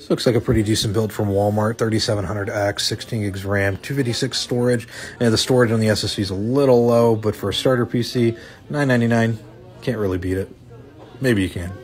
This looks like a pretty decent build from Walmart. 3700X, 16 gigs RAM, 256 storage. And the storage on the SSD is a little low, but for a starter PC, 999 can't really beat it. Maybe you can.